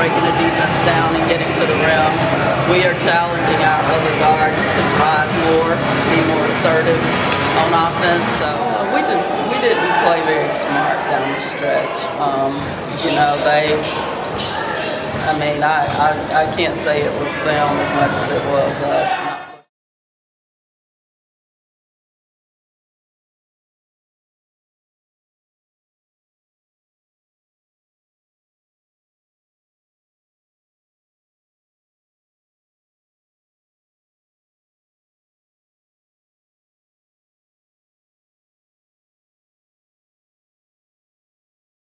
breaking the defense down and getting to the rim. We are challenging our other guards to drive more, be more assertive on offense. So we just we didn't play very smart down the stretch. Um, you know they. I mean, I, I, I can't say it was them as much as it was us.